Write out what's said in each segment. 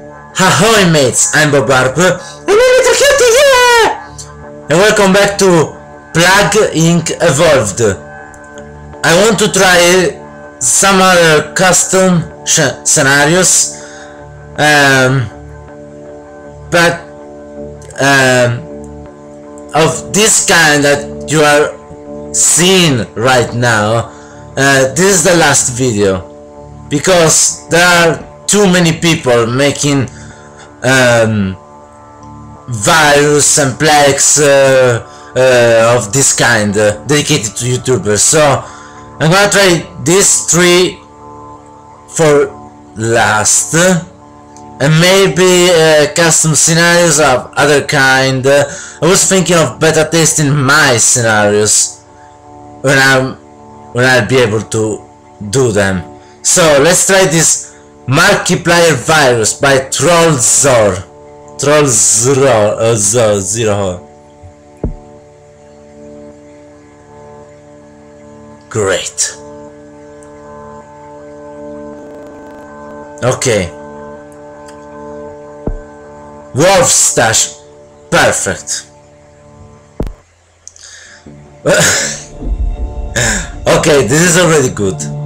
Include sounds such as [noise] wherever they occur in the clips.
Ahoy mates, I'm Bob and I'm Little Cutie, yeah! And welcome back to Plague Inc. Evolved. I want to try some other custom scenarios, um, but um, of this kind that you are seeing right now. Uh, this is the last video because there are too many people making um, virus and plagues uh, uh, of this kind uh, dedicated to YouTubers. So I'm gonna try these three for last and maybe uh, custom scenarios of other kind. I was thinking of better testing my scenarios when I'm when I'll be able to do them. So let's try this Markiplier virus by Trollzor. Trollzor uh, Zero. Great. Okay. Wolf stash. Perfect. [laughs] okay, this is already good.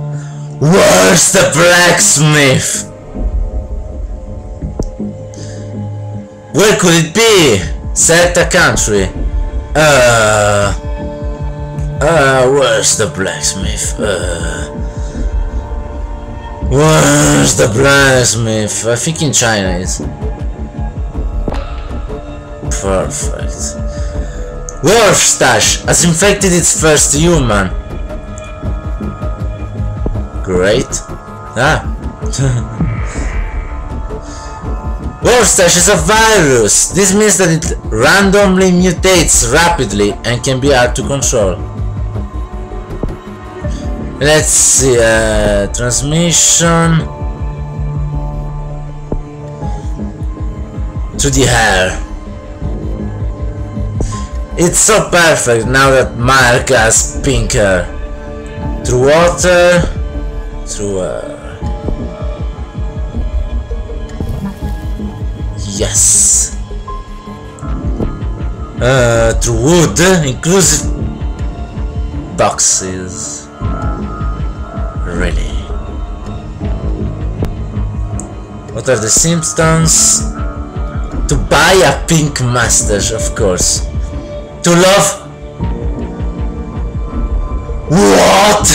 Where's the blacksmith? Where could it be? Select country. Uh... Uh, where's the blacksmith? Uh... Where's the blacksmith? I think in China is. Perfect. Wolf Stash has infected its first human. Great. Ah. [laughs] Stash is a virus. This means that it randomly mutates rapidly and can be hard to control. Let's see, uh, transmission to the hair. It's so perfect now that Mark has pink hair. Through water, through uh, Yes. Uh, through wood, inclusive boxes. Really. What are the symptoms? To buy a pink mustache, of course to love what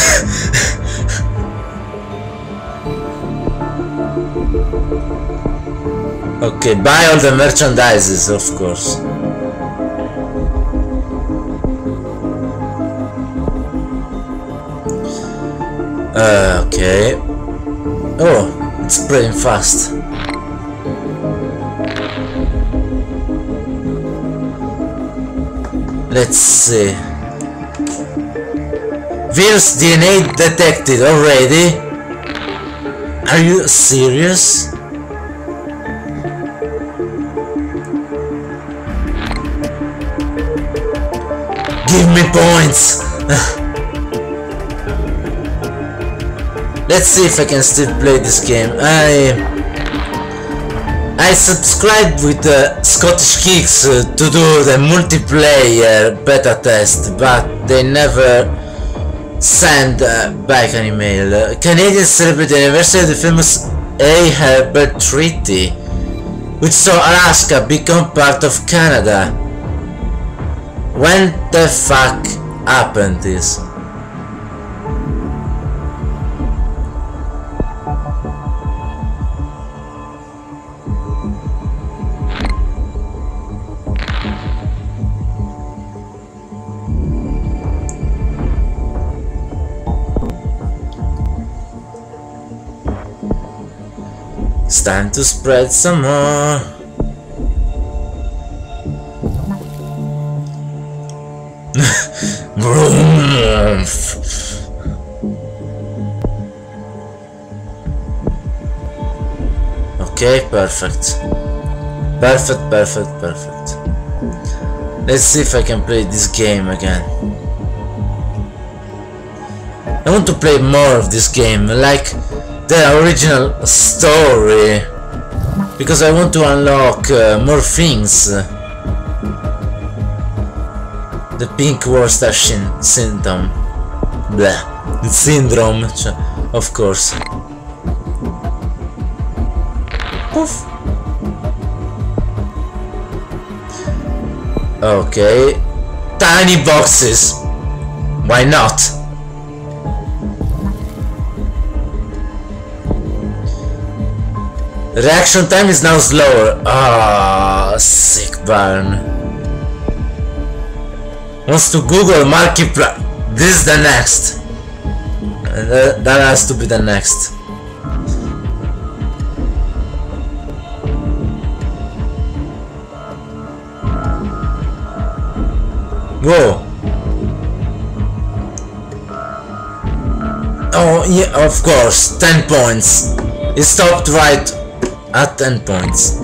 [laughs] okay buy all the merchandises of course uh, okay oh it's spreading fast Let's see. Virus DNA detected already? Are you serious? Give me points! Let's see if I can still play this game. I... I subscribed with uh, Scottish Kicks uh, to do the multiplayer beta test, but they never send uh, back an email. Uh, Canadians celebrate the anniversary of the famous A. Herbert Treaty, which saw Alaska become part of Canada. When the fuck happened this? Time to spread some more. [laughs] okay, perfect. Perfect, perfect, perfect. Let's see if I can play this game again. I want to play more of this game, like the original story. because I want to unlock uh, more things. The pink Worcester syndrome. Blah. Syndrome, of course. Poof. Okay. Tiny boxes. Why not? Reaction time is now slower. Ah, sick burn. Wants to Google Markiplier. This is the next. That has to be the next. Whoa. Oh, yeah, of course, 10 points. It stopped right at 10 points.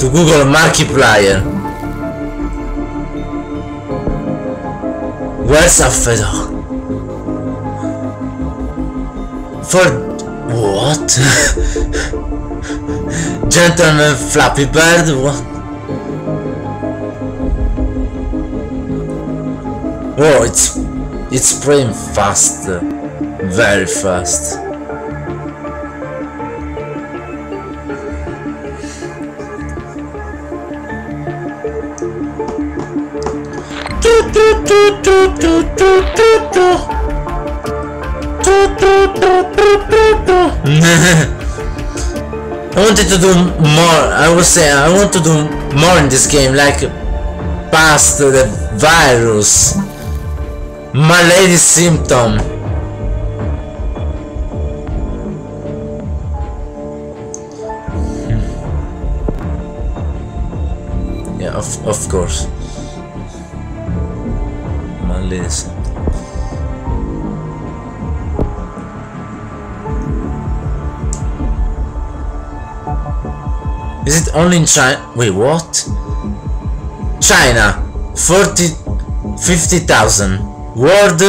To Google Markiplier. Where's a feather? For what? [laughs] Gentleman Flappy Bird? What? Oh, it's it's spraying fast, very fast. [laughs] I wanted to do more, I was say I want to do more in this game, like past the virus. Lady symptom. Hmm. Yeah, of, of course. Lady symptom. Is it only in China? Wait, what? China, 40, 50,000. World?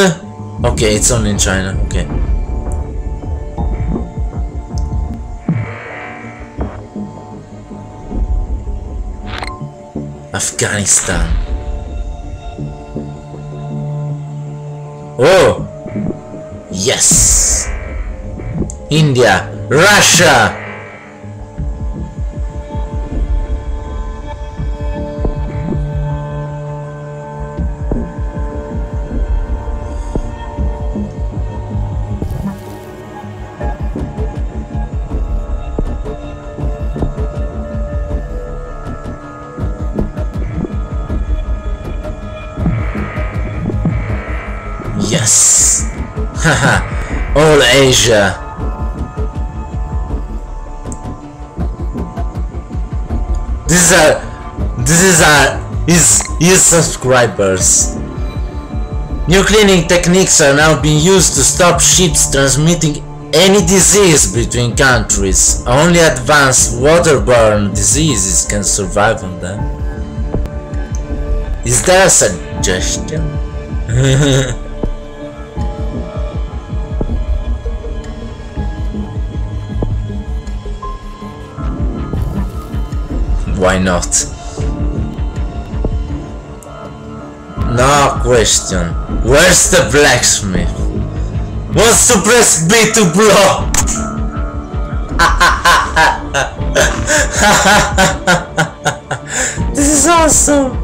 Okay, it's only in China, okay. Afghanistan. Oh! Yes! India, Russia, Yes! Haha! [laughs] All Asia! This is a... This is a... Is, is subscribers. New cleaning techniques are now being used to stop ships transmitting any disease between countries. Only advanced waterborne diseases can survive on them. Is there a suggestion? [laughs] Why not? No question. Where's the blacksmith? Wants to press B to blow! [laughs] this is awesome!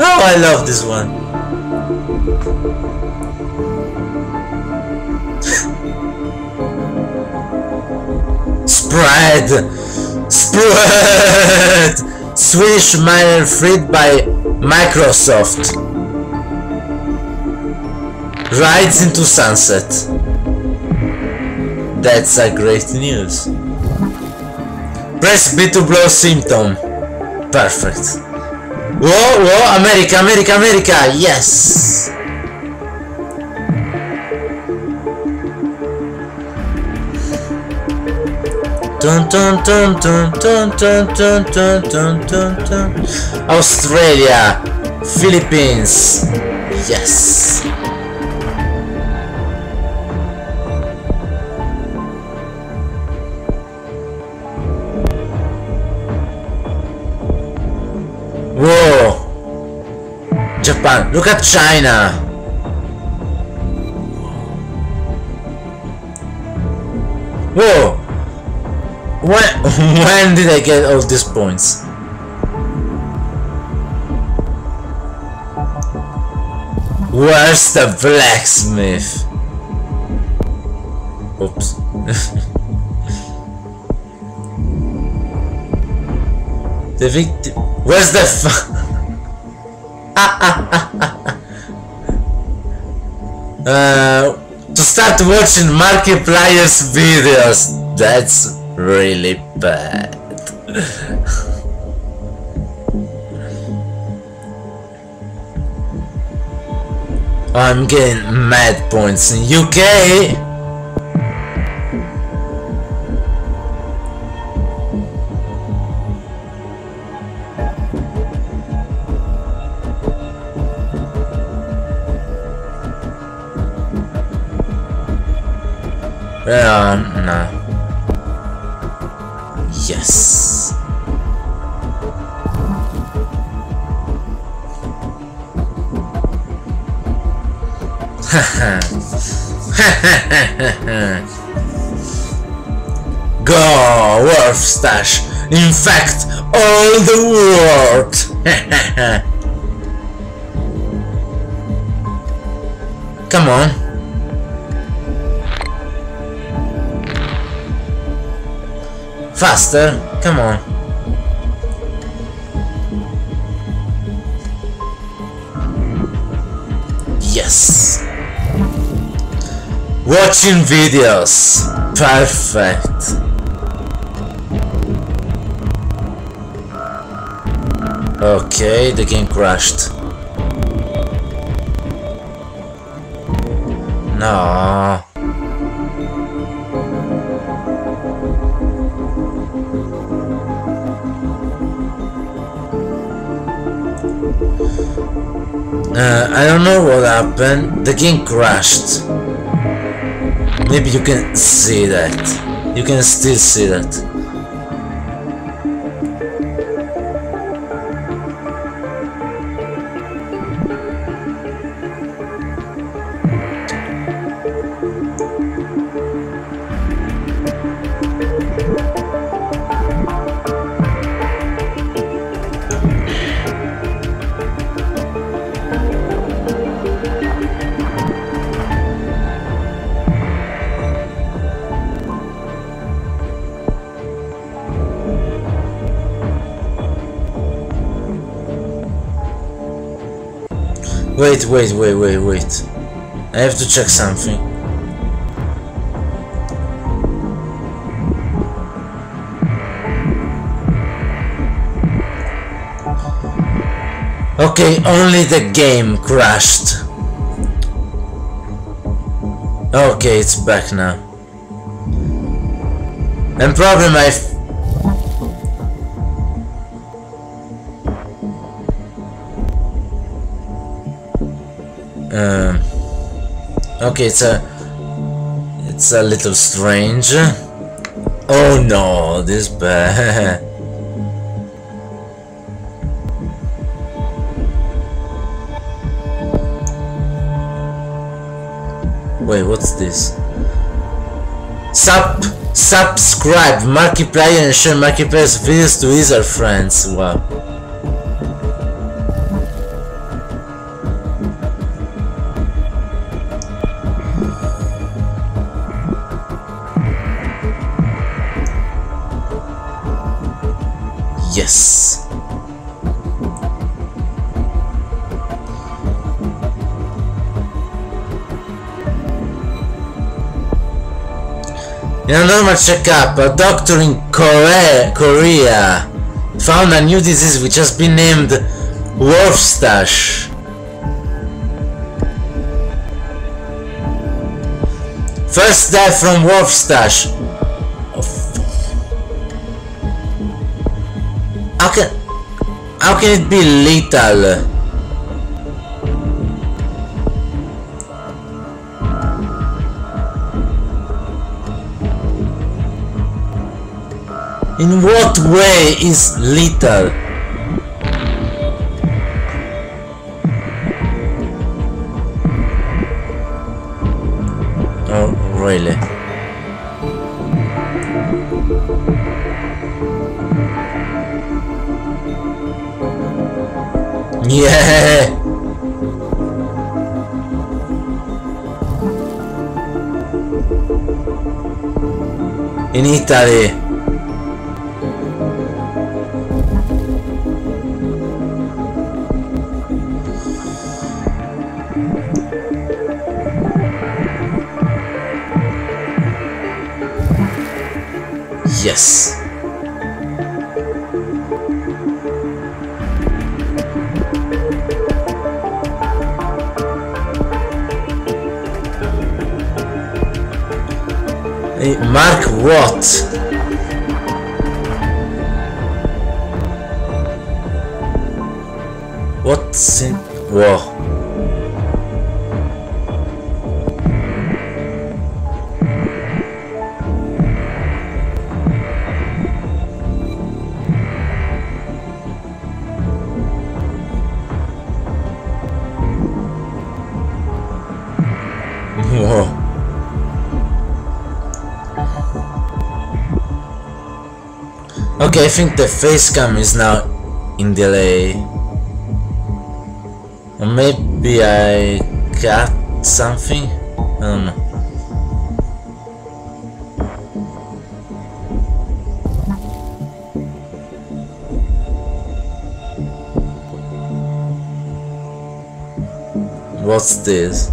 Oh, I love this one. Spread! Spread! Swedish miner freed by Microsoft. Rides into sunset. That's a great news. Press B to blow symptom. Perfect. Whoa, whoa, America, America, America, yes! Dun dun dun dun dun dun dun dun dun dun dun Australia Philippines. Yes. Whoa. Japan. Look at China. Whoa. When, [laughs] when did I get all these points? Where's the blacksmith? Oops. [laughs] the victim. Where's the [laughs] uh, to start watching Markiplier's videos. That's really bad. I'm getting mad points in UK. [laughs] Go, Wolf Stash! Infect all the world! [laughs] Come on. Faster, come on. Yes. Watching videos. Perfect. Okay, the game crashed. No. Uh, I don't know what happened. The game crashed. Maybe you can see that. You can still see that. Wait, wait, wait, wait, wait. I have to check something. Okay, only the game crashed. Okay, it's back now. And problem I Um, okay, it's a it's a little strange. Oh no, this bad. [laughs] Wait, what's this? Sub subscribe Markiplier and share Markiplier's videos to his friends. Wow. Yes. In a normal checkup, a doctor in Korea, Korea found a new disease which has been named Wolfstache. First death from Wolfstache. How can how can it be lethal? In what way is lethal? Oh, really? Yeah! In Italy. Yes. What? What's in... Whoa. Okay, I think the face cam is now in delay. Maybe I got something? I don't know. What's this?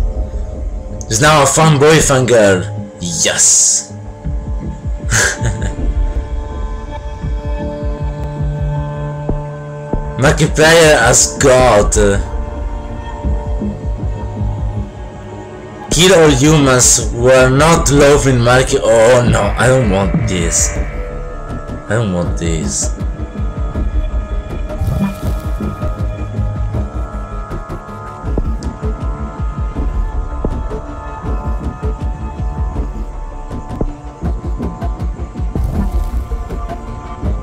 There's now a fun boy fun girl. Yes. Markiplier as God. Kill all humans who are not loving Marky. Oh no, I don't want this. I don't want this.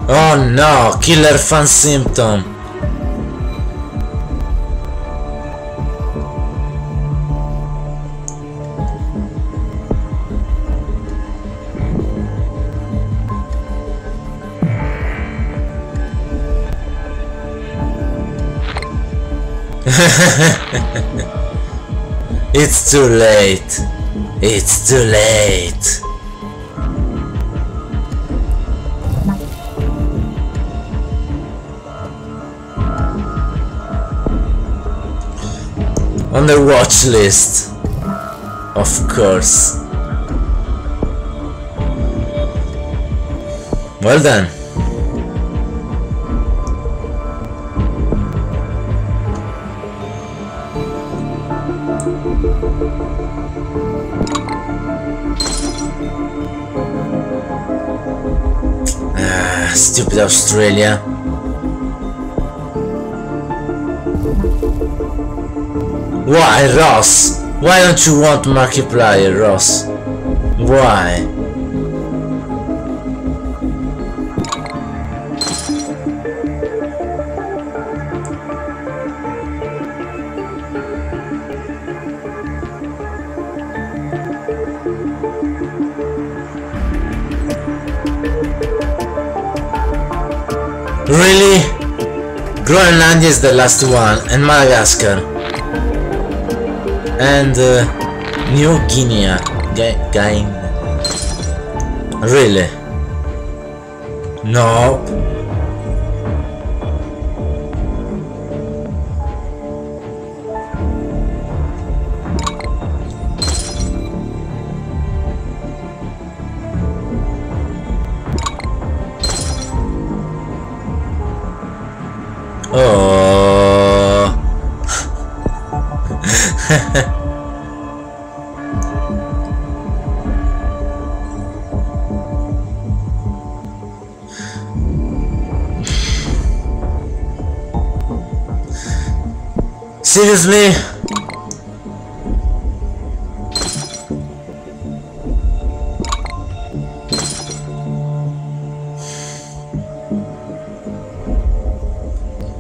Oh no, killer fan symptom. [laughs] it's too late. It's too late. On the watch list. Of course. Well done. Stupid Australia. Why, Ross? Why don't you want Markiplier, Ross? Why? Really? Groenland is the last one, and Madagascar. And uh, New Guinea. Gain. Really? No. Seriously?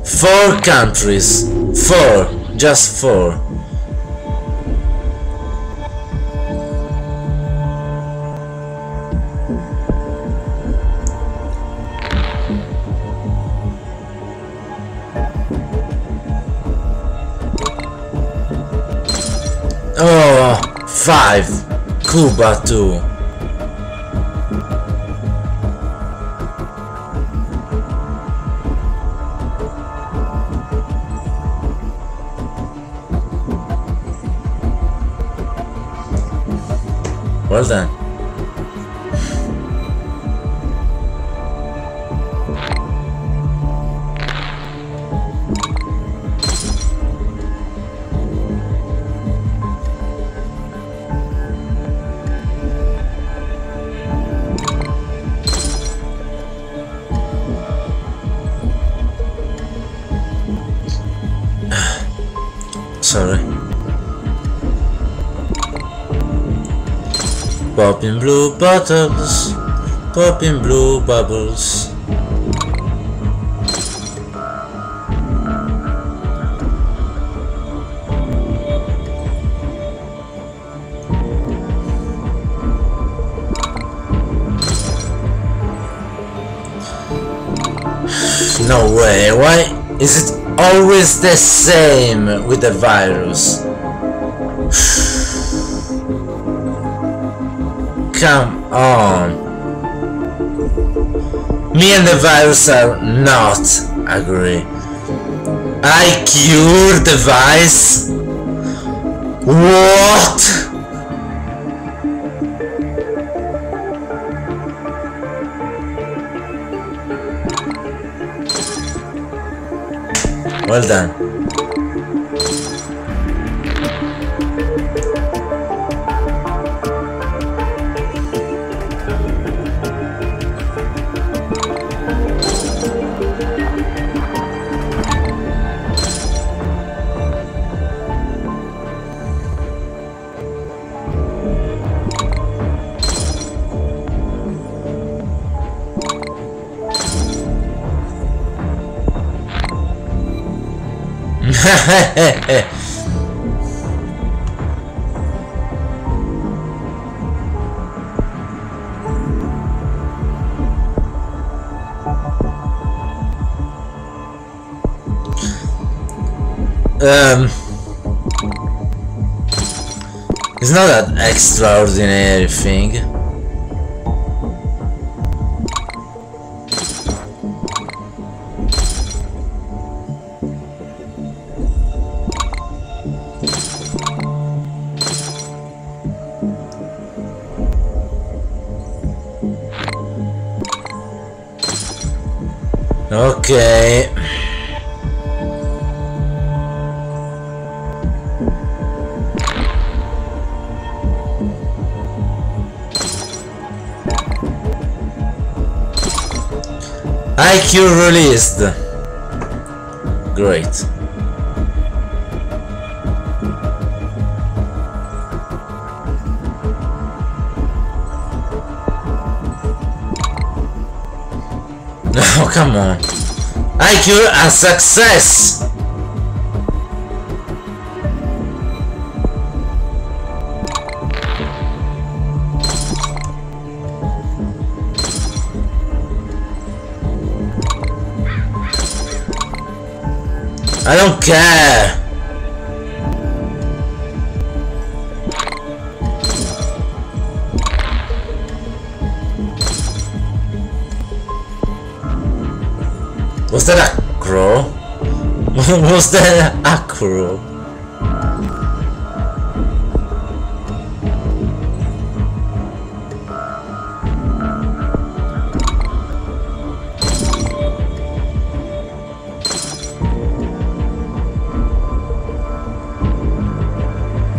Four countries. Four. Just four. Oh, five. Cuba too. Well done. Sorry. Popping blue bottles, popping blue bubbles. No way, why is it always the same with the virus? Come on. Me and the virus are not agree. I cure the vice? What? Well done. Um, it's not that extraordinary thing. Okay. IQ released. Great. [laughs] Oh, come on. IQ a success! I don't care! [laughs] Was that a crow?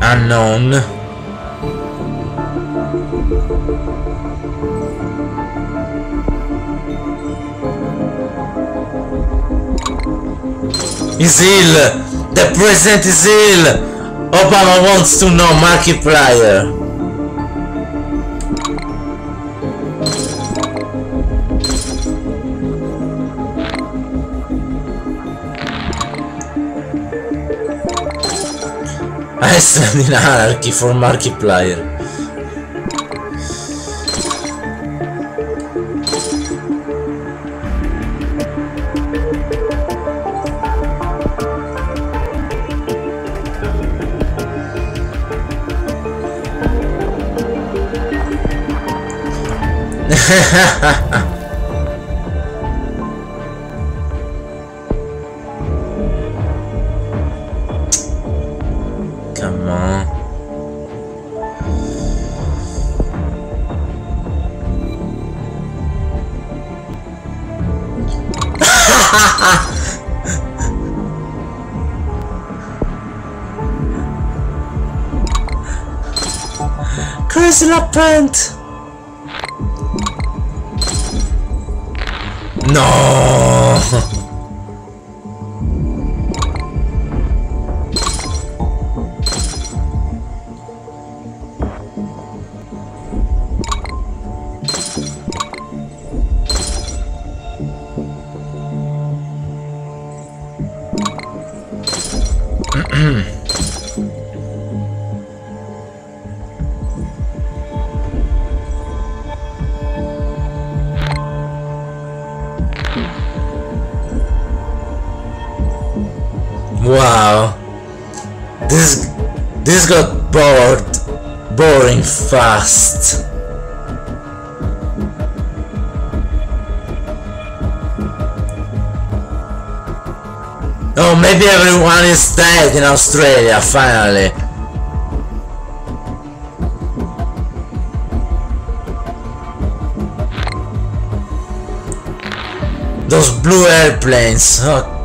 Unknown. Is ill. the present Isil. Obama wants to know Markiplier. [laughs] I stand in hierarchy for Markiplier. [laughs] Come on. Crazy Lapent! No! Maybe everyone is dead in Australia, finally. Those blue airplanes. Oh,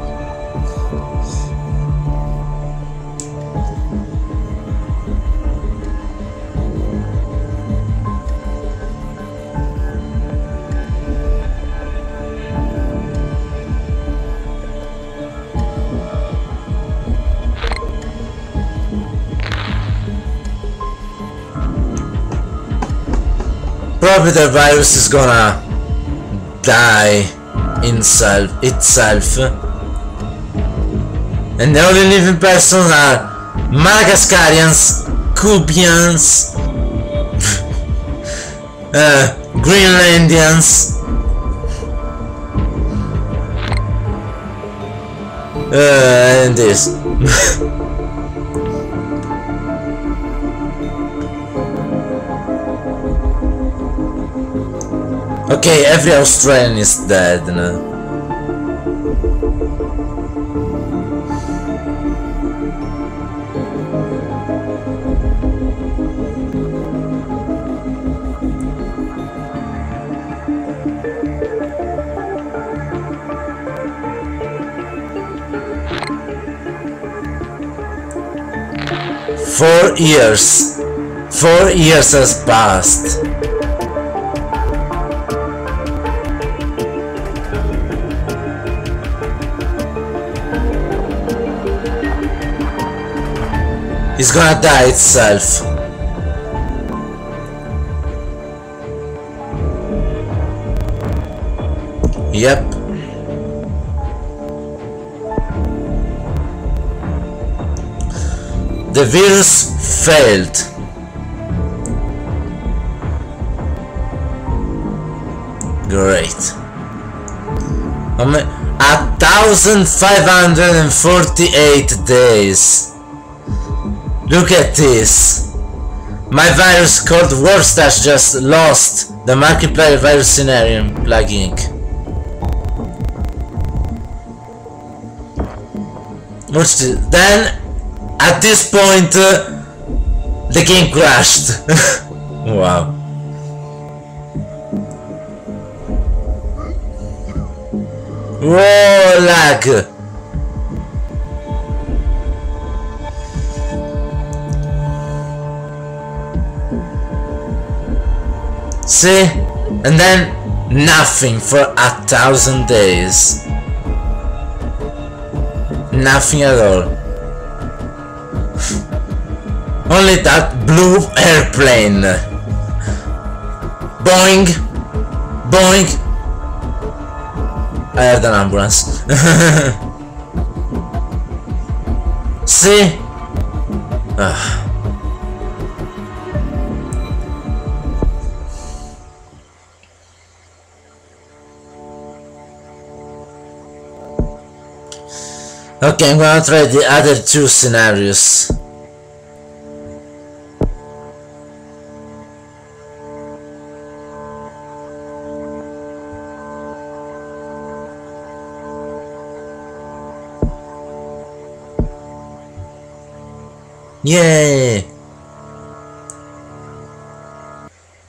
the virus is gonna die itself itself and the only living persons are Madagascarians, Cubians, [laughs] uh, Greenlandians, uh, and this. [laughs] Okay, every Australian is dead now. Four years. Four years has passed. It's gonna die itself. Yep. The virus failed. Great. Um, a thousand five hundred and forty-eight days. Look at this. My virus called Warstash just lost the Markiplier virus scenario in Plague Inc. What's this? Then, at this point, uh, the game crashed. [laughs] wow. Whoa, lag! See? And then nothing for a thousand days. Nothing at all. [sighs] Only that blue airplane. Boing! Boing! I heard an ambulance. [laughs] See? Ah. Okay, I'm gonna try the other two scenarios. Yay!